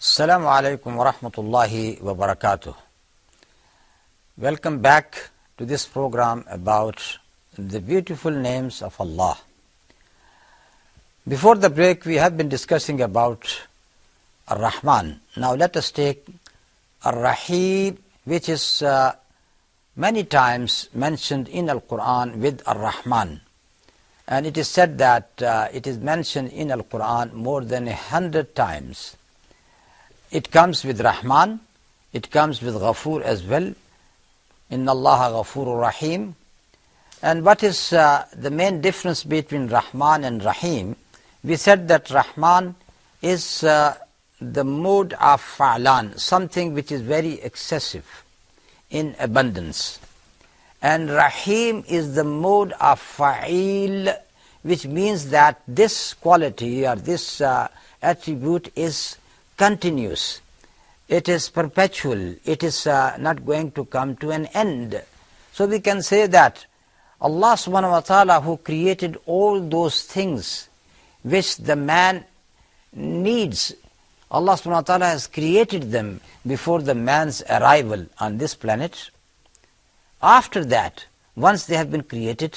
Assalamu alaikum wa rahmatullahi wa barakatuh. Welcome back to this program about the beautiful names of Allah. Before the break, we have been discussing about Ar-Rahman. Now let us take Ar-Rahim, which is uh, many times mentioned in Al-Quran with Ar-Rahman. And it is said that uh, it is mentioned in Al-Quran more than a hundred times. It comes with Rahman, it comes with Ghafoor as well. Inna Allah Ghafoor Rahim. And what is uh, the main difference between Rahman and Rahim? We said that Rahman is uh, the mode of fa'lan, something which is very excessive in abundance. And Rahim is the mode of fa'il, which means that this quality or this uh, attribute is continuous. It is perpetual. It is uh, not going to come to an end. So we can say that Allah subhanahu wa ta'ala who created all those things which the man needs, Allah subhanahu wa ta'ala has created them before the man's arrival on this planet. After that, once they have been created,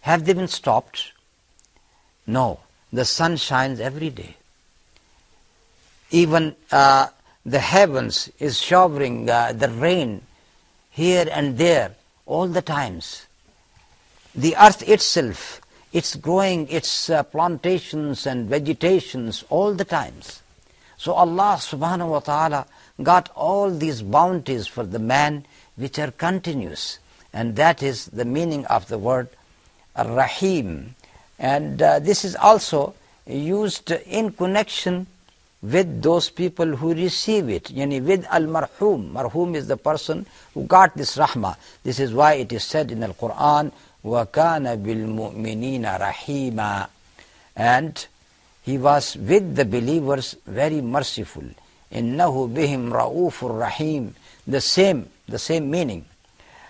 have they been stopped? No. The sun shines every day even uh, the heavens is showering uh, the rain here and there all the times. The earth itself, it's growing its uh, plantations and vegetations all the times. So Allah subhanahu wa ta'ala got all these bounties for the man which are continuous. And that is the meaning of the word Rahim. And uh, this is also used in connection with those people who receive it. Yani with al-marhum. Marhum is the person who got this rahmah. This is why it is said in the Quran, وَكَانَ بِالْمُؤْمِنِينَ رَحِيمًا And he was with the believers very merciful. إِنَّهُ بِهِمْ رَؤُوفٌ rahim. The same, the same meaning.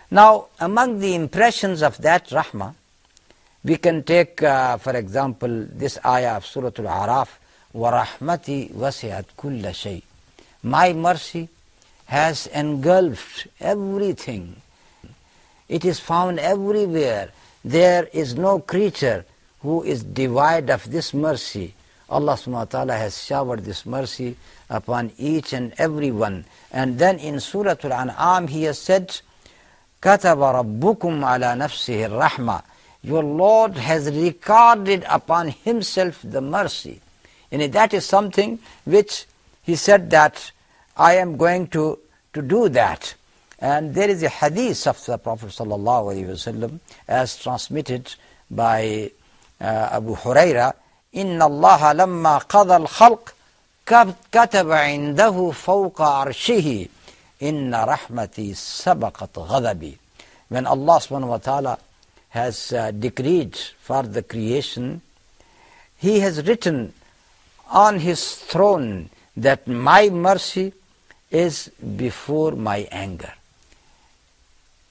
Now, among the impressions of that rahmah, we can take, uh, for example, this ayah of Surah Al-Araf, وَرَحْمَتِي وَسِعَتْ كُلَّ شَيْءٍ My mercy has engulfed everything. It is found everywhere. There is no creature who is devoid of this mercy. Allah subhanahu wa ta'ala has showered this mercy upon each and every one. And then in Surah Al-An'am he has said, كَتَبَ رَبُّكُمْ عَلَى نَفْسِهِ الرَّحْمَةِ Your Lord has recorded upon himself the mercy. And that is something which he said that I am going to, to do that. And there is a hadith of the Prophet ﷺ as transmitted by uh, Abu Huraira, إن الله لما قضى الخلق كتب عنده فوق عرشه إن رحمتي سبقت غضبي When Allah subhanahu wa ta'ala has uh, decreed for the creation, He has written on his throne that my mercy is before my anger.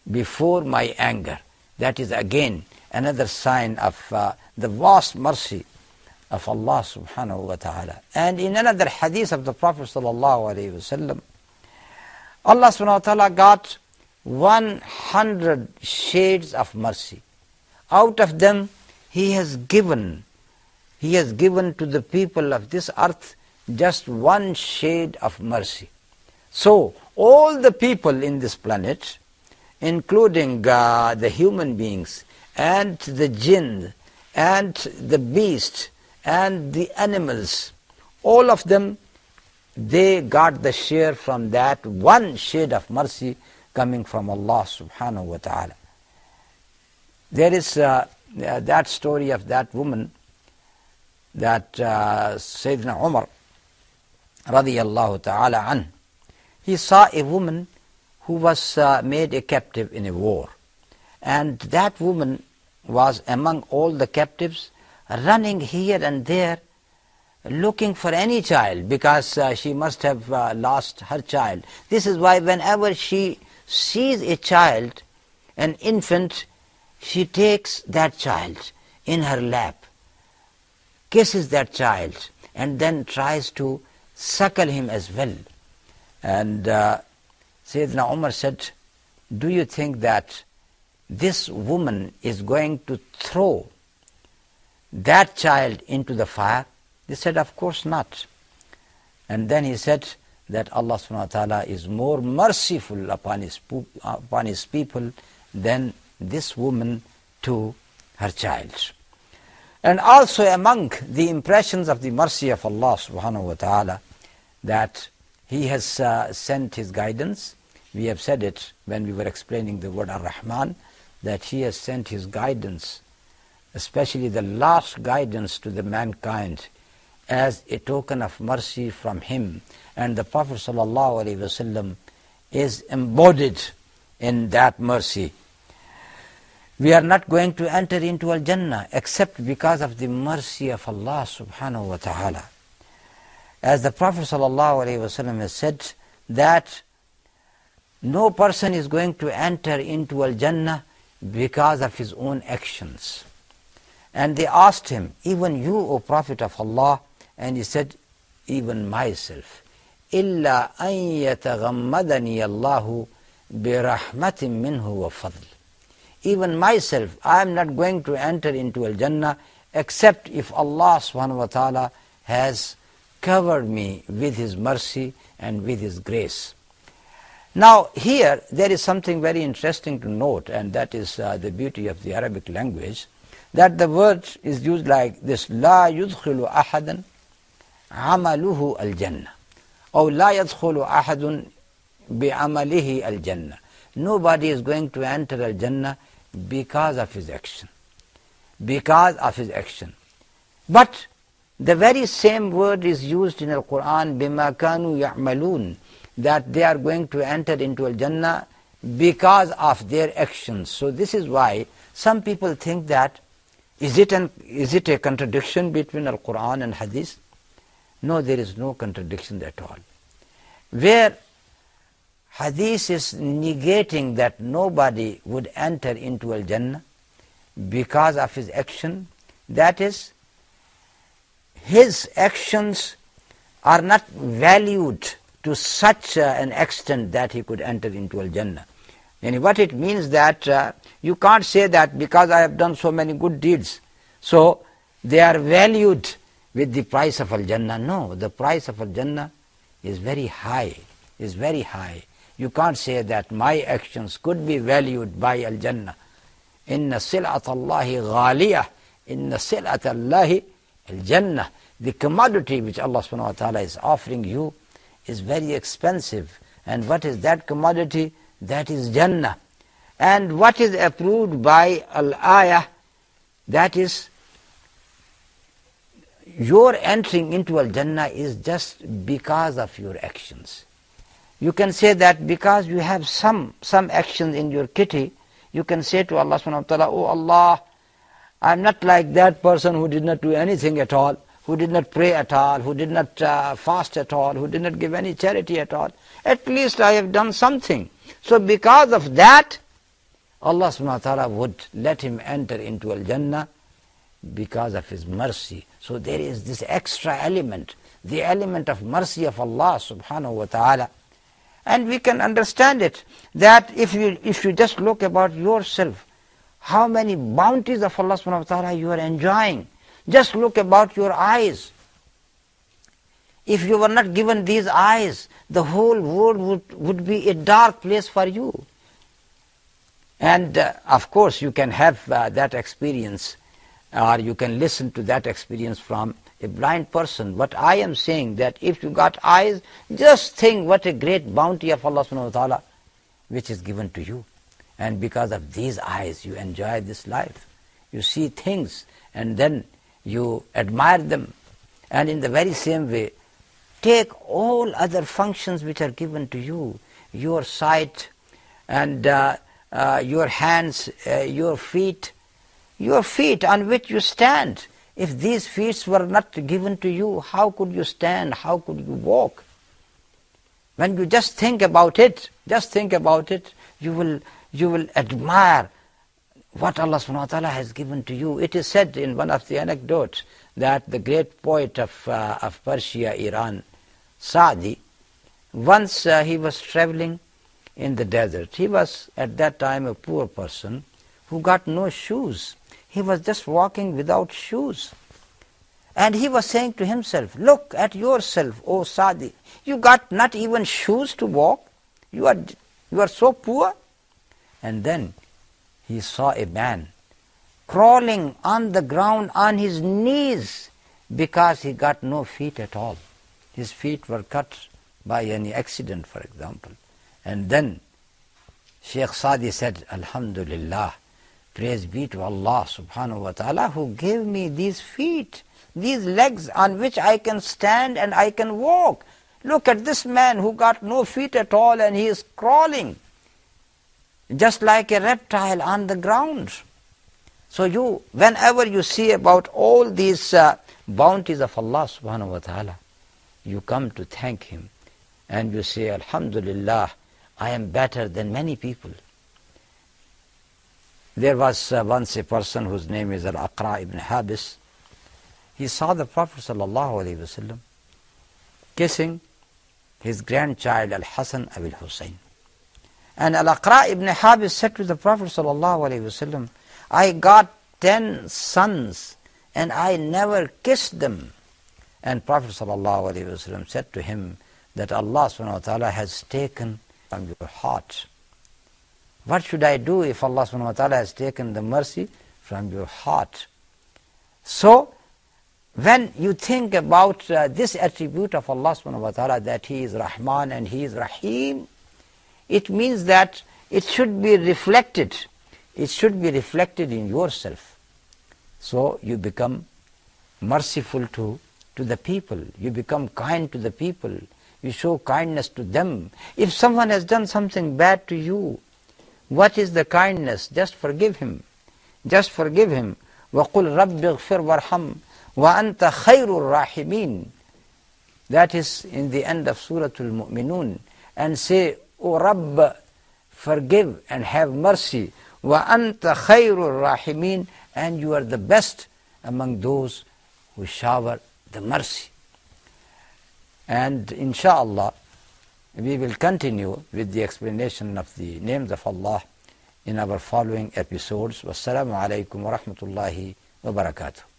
Before my anger. That is again another sign of uh, the vast mercy of Allah subhanahu wa ta'ala. And in another hadith of the Prophet sallallahu alayhi wasallam, Allah subhanahu wa ta'ala got 100 shades of mercy. Out of them, He has given he has given to the people of this earth just one shade of mercy. So, all the people in this planet, including uh, the human beings and the jinn and the beast and the animals, all of them, they got the share from that one shade of mercy coming from Allah subhanahu wa ta'ala. There is uh, that story of that woman that uh, Sayyidina Umar radiallahu ta'ala an, he saw a woman who was uh, made a captive in a war. And that woman was among all the captives running here and there looking for any child because uh, she must have uh, lost her child. This is why whenever she sees a child, an infant, she takes that child in her lap kisses that child and then tries to suckle him as well. And uh, Sayyidina Umar said, Do you think that this woman is going to throw that child into the fire? They said, Of course not. And then he said that Allah subhanahu wa ta'ala is more merciful upon his, upon his people than this woman to her child. And also among the impressions of the mercy of Allah subhanahu wa ta'ala that He has uh, sent His guidance. We have said it when we were explaining the word Ar-Rahman that He has sent His guidance, especially the last guidance to the mankind as a token of mercy from Him. And the Prophet sallallahu alaihi wasallam is embodied in that mercy. We are not going to enter into Al Jannah except because of the mercy of Allah subhanahu wa ta'ala. As the Prophet ﷺ has said that no person is going to enter into Al Jannah because of his own actions. And they asked him, Even you, O Prophet of Allah? And he said, Even myself. إلا أن يتغمدني الله برحمة منه وفضل even myself, I am not going to enter into Al Jannah except if Allah subhanahu wa ta'ala has covered me with His mercy and with His grace. Now, here there is something very interesting to note, and that is uh, the beauty of the Arabic language, that the word is used like this La yudkhilu ahadan amaluhu al jannah, or La yadkhulu ahadun bi amalihi al jannah. Nobody is going to enter al jannah because of his action. Because of his action. But the very same word is used in the Quran, بِمَا ya يَعْمَلُونَ that they are going to enter into Al-Jannah because of their actions. So this is why some people think that is it, an, is it a contradiction between Al-Quran and Hadith? No, there is no contradiction at all. Where Hadith is negating that nobody would enter into Al Jannah because of his action. That is, his actions are not valued to such uh, an extent that he could enter into Al Jannah. And what it means that uh, you can't say that because I have done so many good deeds, so they are valued with the price of Al Jannah. No, the price of Al Jannah is very high, is very high. You can't say that my actions could be valued by Al Jannah. Inna sil'at Allahi ghaliyah. Inna sil'at Allahi Al Jannah. The commodity which Allah subhanahu wa ta'ala is offering you is very expensive. And what is that commodity? That is Jannah. And what is approved by Al Ayah? That is your entering into Al Jannah is just because of your actions. You can say that because you have some, some actions in your kitty, you can say to Allah subhanahu wa ta'ala, Oh Allah, I'm not like that person who did not do anything at all, who did not pray at all, who did not uh, fast at all, who did not give any charity at all. At least I have done something. So because of that, Allah subhanahu wa ta'ala would let him enter into Al-Jannah because of his mercy. So there is this extra element, the element of mercy of Allah subhanahu wa ta'ala. And we can understand it that if you, if you just look about yourself, how many bounties of Allah subhanahu wa ta'ala you are enjoying. Just look about your eyes. If you were not given these eyes, the whole world would, would be a dark place for you. And uh, of course, you can have uh, that experience, or you can listen to that experience from a blind person. But I am saying that if you got eyes, just think what a great bounty of Allah subhanahu wa ta'ala which is given to you. And because of these eyes, you enjoy this life. You see things and then you admire them. And in the very same way, take all other functions which are given to you, your sight and uh, uh, your hands, uh, your feet, your feet on which you stand if these feet were not given to you, how could you stand? How could you walk? When you just think about it, just think about it, you will, you will admire what Allah subhanahu wa ta'ala has given to you. It is said in one of the anecdotes that the great poet of, uh, of Persia, Iran, Saadi, once uh, he was traveling in the desert. He was at that time a poor person who got no shoes. He was just walking without shoes. And he was saying to himself, Look at yourself, O Sadi. You got not even shoes to walk. You are, you are so poor. And then he saw a man crawling on the ground on his knees because he got no feet at all. His feet were cut by any accident, for example. And then Sheikh Sadi said, Alhamdulillah, praise be to Allah subhanahu wa ta'ala who gave me these feet, these legs on which I can stand and I can walk. Look at this man who got no feet at all and he is crawling just like a reptile on the ground. So you, whenever you see about all these uh, bounties of Allah subhanahu wa ta'ala, you come to thank Him and you say, Alhamdulillah, I am better than many people. There was uh, once a person whose name is Al-Aqra ibn Habis. He saw the Prophet wasallam kissing his grandchild Al-Hasan Abil Hussein. And Al-Aqra ibn Habis said to the Prophet I got ten sons and I never kissed them. And Prophet wasallam said to him that Allah has taken from your heart. What should I do if Allah subhanahu wa ta'ala has taken the mercy from your heart? So, when you think about uh, this attribute of Allah subhanahu wa ta'ala that He is Rahman and He is Rahim, it means that it should be reflected. It should be reflected in yourself. So you become merciful to, to the people. You become kind to the people. You show kindness to them. If someone has done something bad to you, what is the kindness? Just forgive him. Just forgive him. وَقُلْ رَبِّ اغْفِرْ وَارْحَمْ وَأَنْتَ خَيْرُ الرَّاحِمِينَ That is in the end of Surah Al-Mu'minun. And say, O Rabb, forgive and have mercy. وَأَنْتَ خَيْرُ الرَّاحِمِينَ And you are the best among those who shower the mercy. And inshallah, we will continue with the explanation of the names of Allah in our following episodes. Wassalamu alaikum wa rahmatullahi wa barakatuh.